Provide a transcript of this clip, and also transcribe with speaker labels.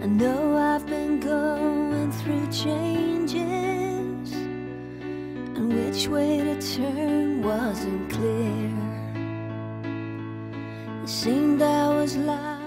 Speaker 1: I know I've been going through changes, and which way to turn wasn't clear. It seemed I was lost.